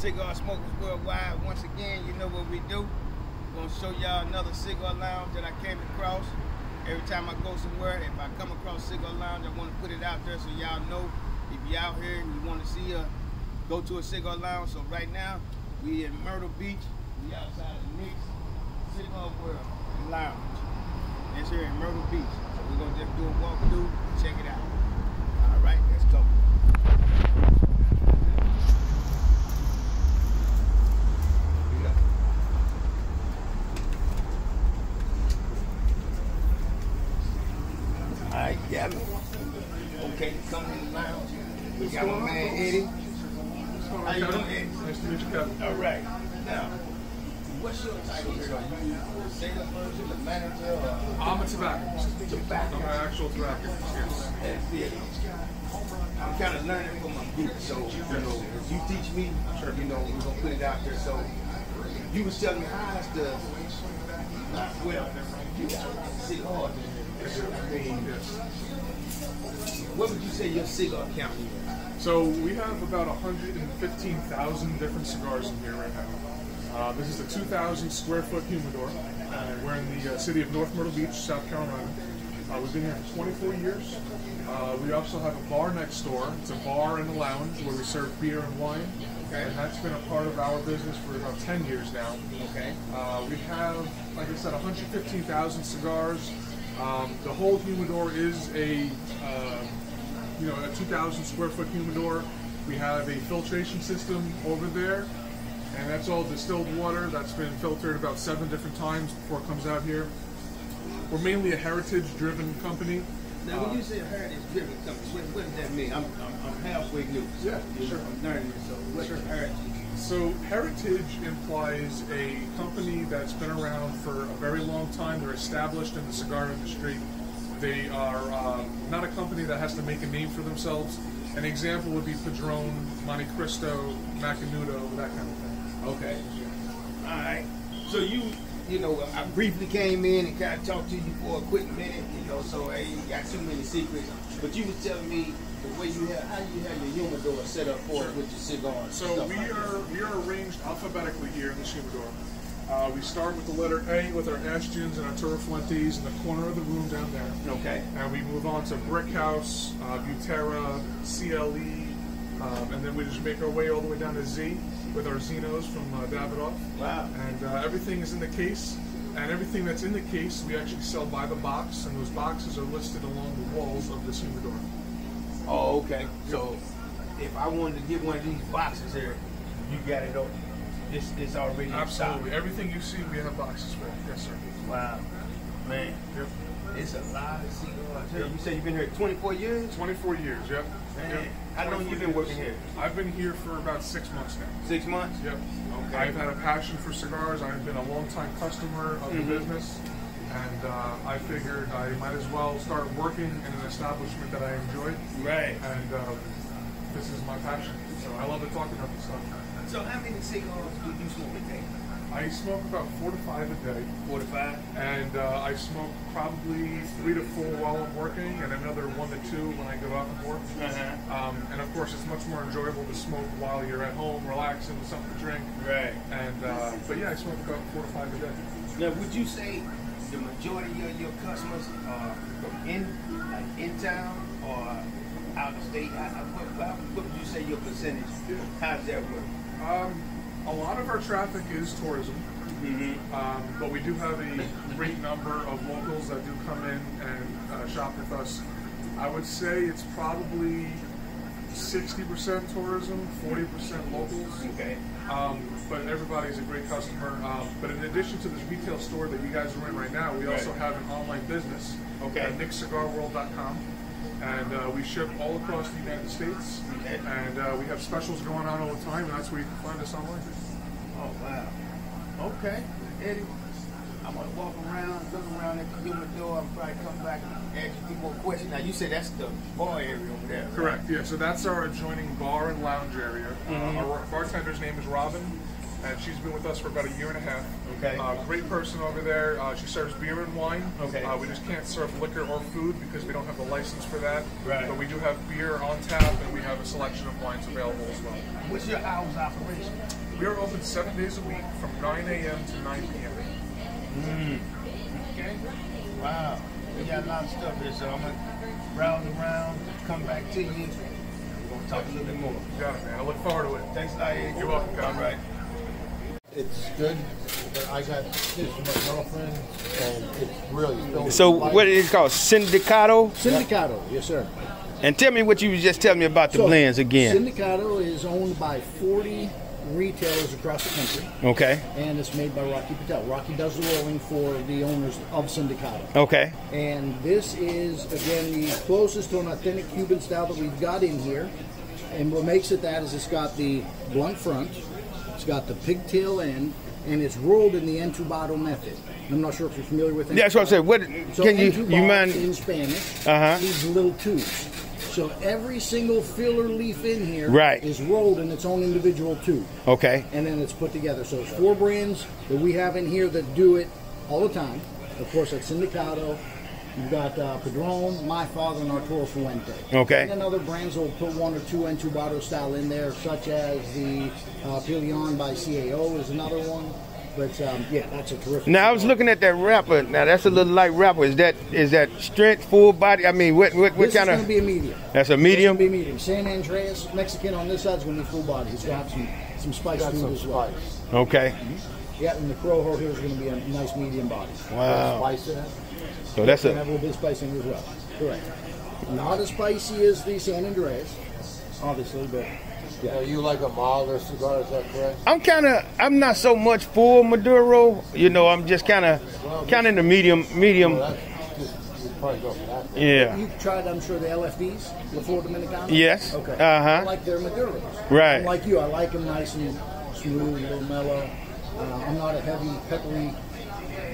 Cigar Smokers Worldwide. Once again, you know what we do. We're gonna show y'all another cigar lounge that I came across. Every time I go somewhere, if I come across cigar lounge, I want to put it out there so y'all know if you're out here and you want to see a go to a cigar lounge. So right now, we in Myrtle Beach. We outside of Nick's Cigar World Lounge. It's here in Myrtle Beach. So we're gonna just do a walkthrough check it out. All right, let's go. All right, got me. Okay, come in the lounge. We got my man Eddie. How you doing, Eddie? Nice to meet you, Kevin. All right. Now, what's your title here? Are you the salesperson, the manager, or I'm a tobacconist. tobacco? I'm an actual tobacconist, yes. That's it. I'm kind of learning from my group, so you know, if you teach me, you know, we're gonna put it out there. So you was telling me how's the well, you in here. I mean, what would you say your cigar count is? So we have about 115,000 different cigars in here right now. Uh, this is a 2,000 square foot humidor. Uh, we're in the uh, city of North Myrtle Beach, South Carolina. Uh, we've been here for 24 years. Uh, we also have a bar next door. It's a bar and a lounge where we serve beer and wine. Okay. And that's been a part of our business for about 10 years now. Okay. Uh, we have, like I said, 115,000 cigars. Um, the whole humidor is a, uh, you know, a 2,000 square foot humidor. We have a filtration system over there, and that's all distilled water that's been filtered about seven different times before it comes out here. We're mainly a heritage-driven company. Now, when you say heritage driven company, what, what does that mean? I'm, I'm, I'm halfway new. Yeah, you sure. Know, I'm learning this. So, what's Sure. heritage? So heritage implies a company that's been around for a very long time. They're established in the cigar industry. They are uh, not a company that has to make a name for themselves. An example would be Padron, Monte Cristo, Macanudo, that kind of thing. Okay. All right. So you, you know, I briefly came in and kind of talked to you for a quick minute, you know, so I ain't got too many secrets. But you was telling me the way you have, how you have your humidor set up for it with your cigars. So we like that. are we are arranged alphabetically here in the humidor. Uh, we start with the letter A with our Ashton's and our Toro Fuentes in the corner of the room down there. Okay. And we move on to Brick House, uh, Butera, CLE, um, and then we just make our way all the way down to Z with our Zinos from uh, Davidoff. Wow. And uh, everything is in the case, and everything that's in the case we actually sell by the box, and those boxes are listed along the walls of this humidor. Oh, okay. So if I wanted to get one of these boxes here, you got it open. It's, it's already. Absolutely. Everything you see, we have boxes for. Yes, sir. Wow. Man. Yep. It's a lot of cigars here. You said you've been here 24 years? 24 years, yep. Man, how long 24 you been working here? I've been here for about six months now. Six months? Yep. Okay. I've had a passion for cigars. I've been a long-time customer of Mhm. the business, and uh, I figured I might as well start working in an establishment that I enjoy, Right. and uh, this is my passion. So I love to talk about this stuff. So how many cigars do you smoke a day? I smoke about four to five a day, Four to five? and uh, I smoke probably three to four while I'm working, and another one to two when I go out and work. Uh-huh. Um, and of course, it's much more enjoyable to smoke while you're at home, relaxing with something to drink. Right. And uh, but yeah, I smoke about four to five a day. Now, would you say the majority of your customers are from in, like in town or out of state? How, how- what, what, what would you say your percentage? How does that work? Um, a lot of our traffic is tourism, Mm-hmm. um, but we do have a great number of locals that do come in and uh, shop with us. I would say it's probably 60% tourism, 40% locals. Okay. Um, but everybody's a great customer. Um, but in addition to this retail store that you guys are in right now, we also have an online business Okay. at nickcigarworld.com. And uh, we ship all across the United States. Okay. And uh, we have specials going on all the time, and that's where you can find us online. Oh, wow. Okay. Eddie, I'm going to walk around, look around at the humidor, and probably come back and ask you a few more questions. Now, you said that's the bar area over there. right? Correct. Yeah. So that's our adjoining bar and lounge area. Mhm. Uh, our bartender's name is Robin, and she's been with us for about a year and a half. Okay. Uh, great person over there. Uh, she serves beer and wine. Okay. Uh, we just can't serve liquor or food because we don't have the license for that. Right. But we do have beer on tap, and we have a selection of wines available as well. What's your hours operation? We are open seven days a week from 9 a.m. to 9 p.m. Okay. Wow. We got a lot of stuff here, so I'm gonna browse around, come back to you. We're gonna talk a little bit more. You got it, man. I look forward to it. Thanks a lot. Ed. You're welcome, guys. All right. It's good, but I got this from my girlfriend, and it's really So what is it called? Sindicato? Sindicato, yes, sir. And tell me what you just telling me about the So, blends again. Sindicato is owned by 40 retailers across the country, Okay. and it's made by Rocky Patel. Rocky does the rolling for the owners of Sindicato. Okay. And this is, again, the closest to an authentic Cuban style that we've got in here. And what makes it that is it's got the blunt front, it's got the pigtail end, and it's rolled in the entubado method. I'm not sure if you're familiar with it. Yeah, that's what I said. What So can you you mind? in Spanish Uh-huh. these little tubes. So every single filler leaf in here Right. is rolled in its own individual tube, Okay. and then it's put together. So it's four brands that we have in here that do it all the time. Of course, that's Sindicato. You've got uh, Padron, My Father, and Arturo Fuente. Okay. And then other brands will put one or two entubado style in there, such as the uh, Pilón by CAO is another one. But um, yeah, that's a terrific. Now I was looking at that wrapper. Now that's a little light wrapper. Is that is that strength, full body? I mean, what what, what This kind is going to be a medium. That's a medium. It's gonna be medium. San Andrés Mexican on this side's gonna be full body. It's gonna have some some spice to it some as well. spice. Okay. Yeah, and the Corojo here is gonna be a nice medium body. Wow. Spice in it. So that's Gonna have a a little bit of spice in it as well. Correct. Not as spicy as the San Andrés, obviously, but Now, you like a milder cigar, is that correct? I'm kind of I'm not so much full Maduro. You know, I'm just kind of kind of in the medium medium. Well, you'd probably go for that. Yeah. you've tried, I'm sure, the LFDs, the Florida Dominicana. Yes. Okay. Uh-huh. I like their Maduros. Right. I'm like you, I like them nice and smooth, a little mellow. Uh, I'm not a heavy, peppery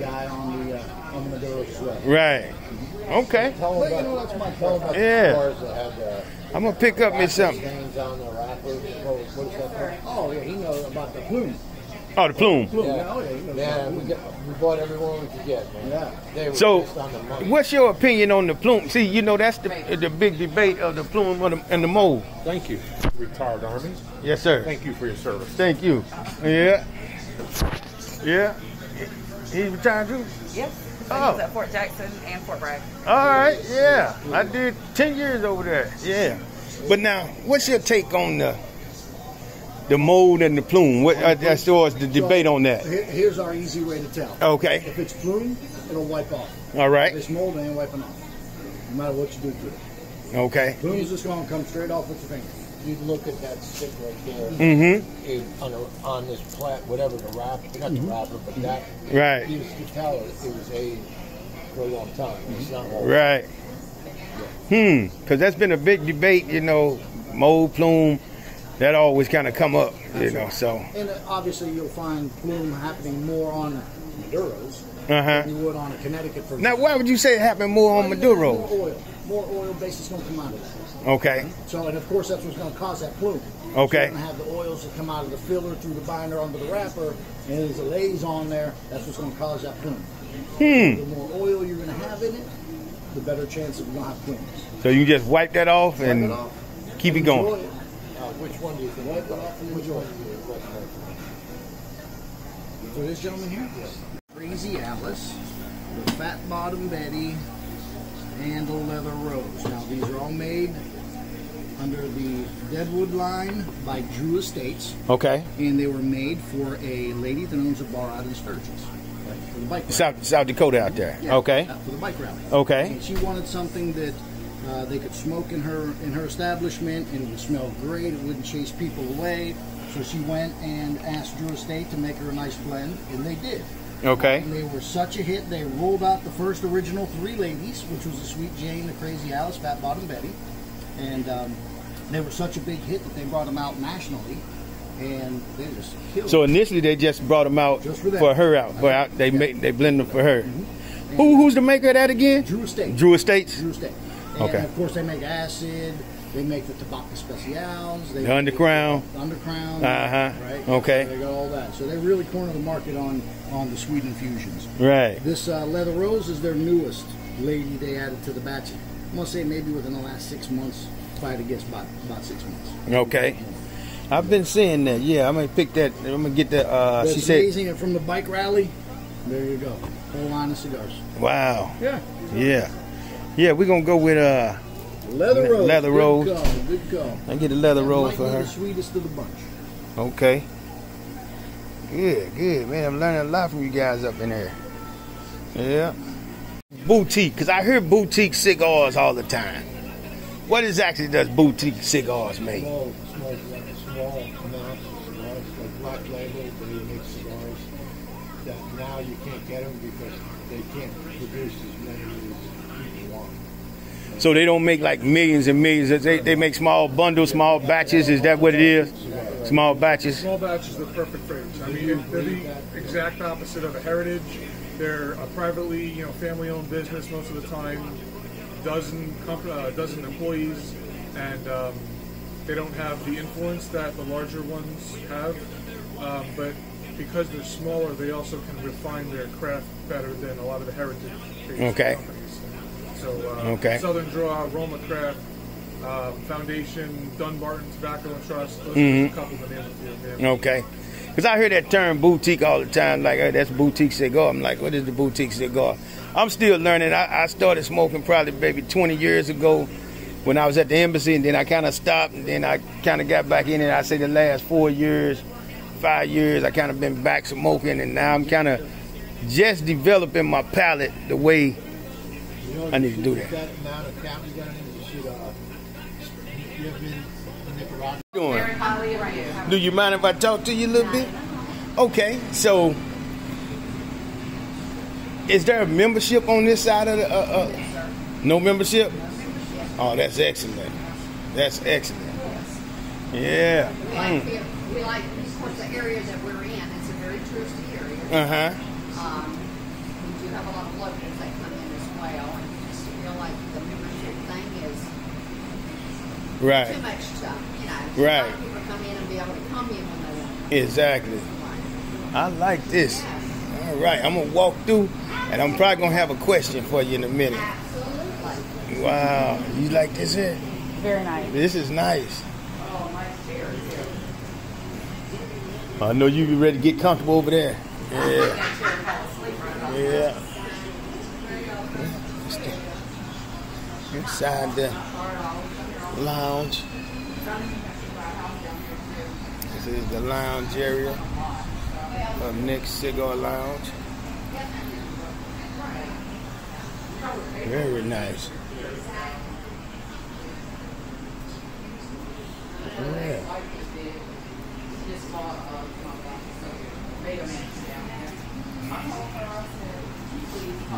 guy on the uh, on the Maduros as well. Right. Okay. Tell But them you know, about, that's my tell them about Yeah. the cigars that have the I'm gonna pick up me something. on the wrapper. What, what is that? Oh yeah, he knows about the plume. Oh, the plume. Plume. Yeah. Yeah. Oh, yeah, he knows about Man, plume. we, get, we bought every one we could get, man. Yeah. They were So, on the money. what's your opinion on the plume? See, you know that's the the big debate of the plume and the, and the mold. Thank you, retired Army. Yes, sir. Thank you for your service. Thank you. Yeah. Yeah. He was retired too? Yes. So Oh. He's at Fort Jackson and Fort Bragg. All right. Yeah. I did 10 years over there. Yeah. But now, what's your take on the the mold and the plume? What uh, as far as the debate on that? Here's our easy way to tell. Okay. If it's plume, it'll wipe off. All right. If it's mold, it ain't wiping off. No matter what you do to it. Okay. Plume's just gonna come straight off with your finger. You look at that stick right there. Mm-hmm. It, on, a, on this plat, whatever the wrapper, not the wrapper, but that, Right. you could tell it, it was aged for a long time. It's not old. Right. Hmm. Because that's been a big debate, you know, mold, plume. That always kind of come up, you know. So. And uh, obviously, you'll find plume happening more on Maduros Uh huh. than you would on a Connecticut, for Now, why would you say it happened more on Well, you're gonna have Maduro? More oil. More oil base is going to come out of that. Okay. So, and of course, that's what's going to cause that plume. Okay. So going to have the oils that come out of the filler through the binder onto the wrapper, and as it lays on there, that's what's going to cause that plume. Hmm. The more oil you're going to have in it, the better chance of you don't have plumes. So you just wipe that off Wipe and it off. keep it going. it. Uh, which one do you think? Wipe it off and Which enjoy one it. do you recommend? For this gentleman here, Crazy Alice, the Fat Bottom Betty, and the Leather Rose. Now these are all made under the Deadwood line by Drew Estates, Okay. and they were made for a lady that owns a bar out in Sturgis, right, for the bike rally. South South Dakota out there. Yeah, Okay. uh, for the bike rally. Okay. And she wanted something that uh, they could smoke in her in her establishment, and it would smell great. It wouldn't chase people away. So she went and asked Drew Estate to make her a nice blend, and they did. Okay. And they were such a hit. They rolled out the first original three ladies, which was the Sweet Jane, the Crazy Alice, Fat Bottom Betty, and um, they were such a big hit that they brought them out nationally, and they just killed. So initially they just brought them out Just for that. her out, but out, they Yeah. make they blend them for her. Who who's the maker of that again? Drew Estate. Drew Estates. Drew Estate. And Okay. of course they make acid. They make the Tabak Especials. They The Undercrown. The Undercrown. Uh-huh. Right. Okay. So they got all that. So they really corner the market on on the sweet infusions. Right. This uh, Leather Rose is their newest lady they added to the batch. I'm gonna say maybe within the last six months. Had to guess, about about six months. Okay. I've been seeing that. Yeah, I'm gonna pick that. I'm gonna get the. Uh, That's she said, amazing. And from the bike rally, there you go. Whole line of cigars. "Wow, Yeah. yeah, yeah." We're gonna go with uh. Leather Le- Rose. Leather good Rose. Call, good call. I get a leather That roll for her. The sweetest of the bunch. Okay. Good, good, man. I'm learning a lot from you guys up in there. Yeah. Boutique, because I hear boutique cigars all the time. What exactly does boutique cigars make? Small, small, small amounts of cigars, like Black Label, they make cigars that now you can't get them because they can't produce as many as people want. So they don't make like millions and millions. They, they make small bundles, small batches. Is that what it is? Small batches. Small batch is the perfect phrase. I mean, they're the exact opposite of a heritage. They're a privately, you know, family-owned business most of the time. Dozen comp- uh, dozen employees, and um, they don't have the influence that the larger ones have. Um, but because they're smaller, they also can refine their craft better than a lot of the heritage-based Okay. companies. So, uh, Okay. Southern Draw, Roma Craft, um, Foundation, Dunbarton Tobacco and Trust. Those Mhm. are a couple to name a few. Yeah. Okay. Because I hear that term boutique all the time, like, hey, that's boutique cigar. I'm like, what is the boutique cigar? I'm still learning. I, I started smoking probably maybe 20 years ago when I was at the embassy, and then I kind of stopped, and then I kind of got back in it. I say the last four years, five years, I kind of been back smoking, and now I'm kind of just developing my palate the way I need to do that. Doing. Very highly rated. Do you mind if I talk to you a little bit? Okay, so is there a membership on this side of the? Uh, uh, no membership. Oh, that's excellent. That's excellent. Yeah. We like, we like, of course, the area that we're in, it's a very touristy area. Uh huh. Um, we do have a lot of locals that come in as well, and we just feel like the membership thing is right. too much stuff, you know. Right. A lot of people come in and be able to come in when they want. Exactly. I like this. All right, I'm gonna walk through, and I'm probably gonna have a question for you in a minute. Absolutely. Wow, you like this here? Very nice. This is nice. Oh, my chair is I know you be ready to get comfortable over there. Yeah. Yeah. It's the- Inside the lounge. This is the lounge area of Nick's Cigar Lounge. Very nice. Yeah.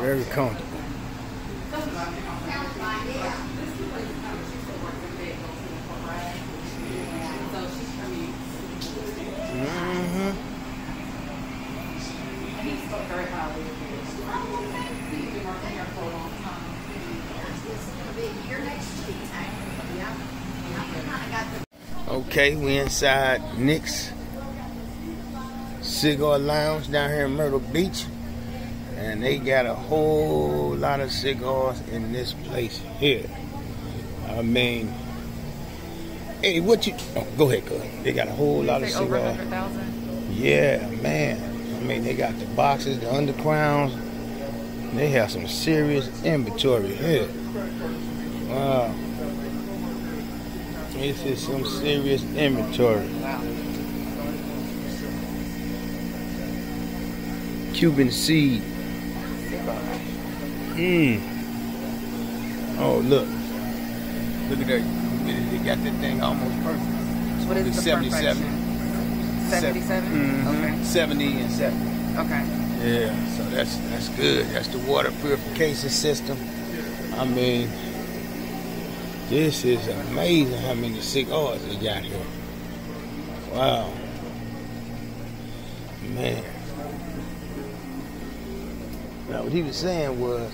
Very comfortable. Okay, we inside Nick's Cigar Lounge down here in Myrtle Beach. And they got a whole lot of cigars in this place here. I mean, hey, what you? Oh, go ahead, go. They got a whole lot of over cigars. 100,000. Yeah, man. I mean, they got the boxes, the undercrowns. They have some serious inventory here. Wow. This is some serious inventory. Cuban seed. Mmm. Oh, look. Look at that. They got that thing almost perfect. What is the 77. perfection? 77? Mhm. 70 and 70. Okay. Okay. Yeah, so that's that's good. That's the water purification system. I mean, this is amazing how many cigars they got here. Wow. Man. Now what he was saying was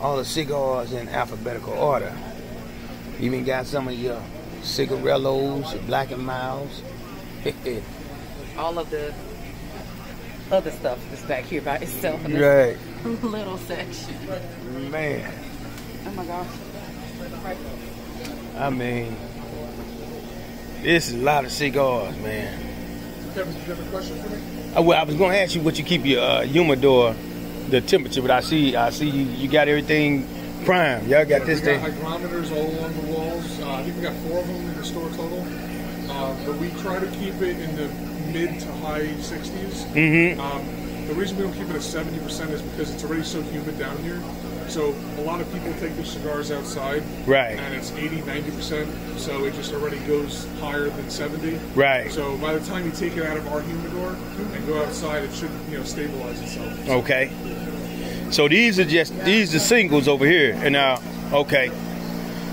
all the cigars in alphabetical order. Even got some of your cigarellos, your Black and Milds. All of the other stuff is back here by itself in this right. little section. Man. Oh my gosh. I mean, this is a lot of cigars, man. Kevin, do you have a question for me? Uh, well, I was going to ask you what you keep your uh, humidor, the temperature, but I see, I see you, you got everything prime. Y'all got this we thing. got hygrometers all along the walls. Uh, I think we got four of them in the store total. Uh, but we try to keep it in the mid to high 60s. Mm-hmm. Um, the reason we don't keep it at 70% is because it's already so humid down here. So a lot of people take their cigars outside, Right. and it's 80, 90%. So it just already goes higher than 70. Right. So by the time you take it out of our humidor and go outside, it should you know stabilize itself. Okay. So these are just these are singles over here, and now okay.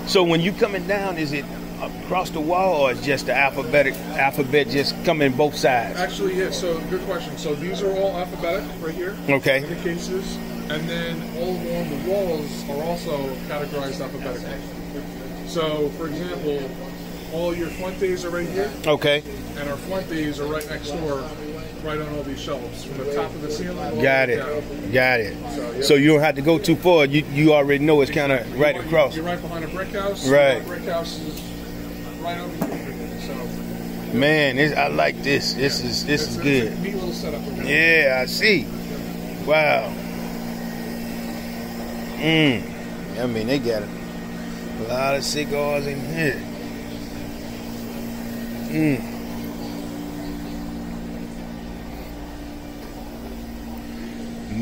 So when you coming down, is it across the wall or is just the alphabetic alphabet just coming both sides? Actually, yeah. So good question. So these are all alphabetic right here. Okay. In the cases, and then all along the walls are also categorized alphabetically. So, for example, all your Fuentes are right here, Okay. and our Fuentes are right next door, right on all these shelves, from the top of the ceiling. Got it. down. Got it. So, yeah. So you don't have to go too far. You you already know it's kind of right You- across. You're right behind a brick house. Right. The brick house is right over here. So Man, this, I like this. This is this it's, is good. neat little setup. Yeah, I see. Wow. Mmm. I mean, they got a lot of cigars in here. Mmm.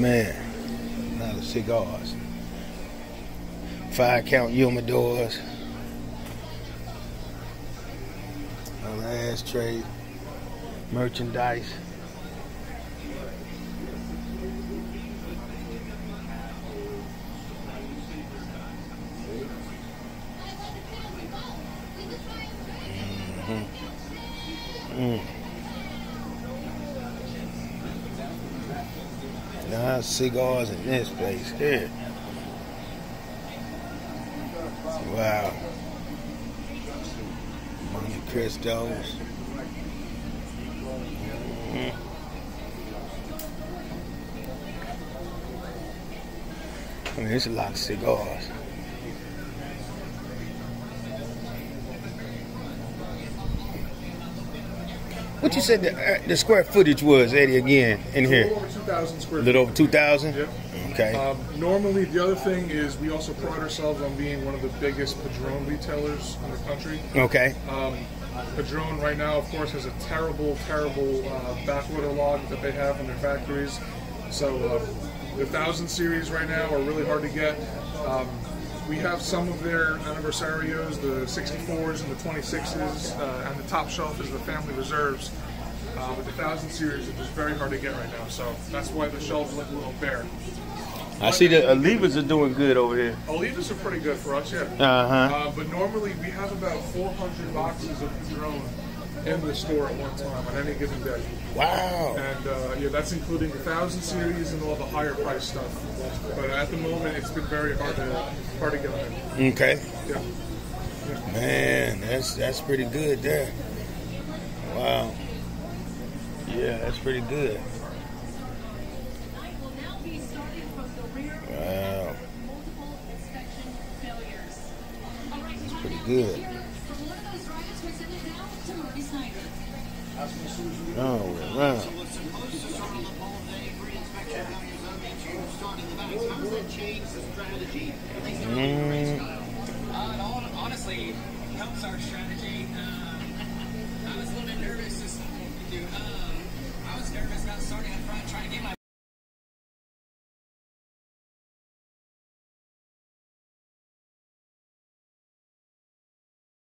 Man, a lot of cigars. Five count humidors. An ashtray. Merchandise. Nice cigars in this place here. Wow. Monte Cristos. Mm. I mean, there's a lot of cigars. What you said the, uh, the square footage was, Eddie, again, in here? A little over 2,000 square A little over 2,000? Yep. Okay. Um, normally, the other thing is we also pride ourselves on being one of the biggest Padron retailers in the country. Okay. Um, Padron right now, of course, has a terrible, terrible uh, backorder log that they have in their factories. So uh, the thousand series right now are really hard to get. Um, we have some of their anniversarios, the 64s and the 26s, uh, and the top shelf is the family reserves. Uh, but the thousand series it's just very hard to get right now, so that's why the shelves look a little bare. I see the Olivas are doing good over here. Olivas are pretty good for us, yeah. Uh-huh. Uh, but normally we have about 400 boxes of Padron in the store at one time on any given day. Wow. And uh, yeah, that's including the thousand series and all the higher price stuff. But at the moment, it's been very hard to hard to get in. Okay. Yeah. Man, that's that's pretty good there. Wow. Yeah, that's pretty good. Wow. That's pretty good.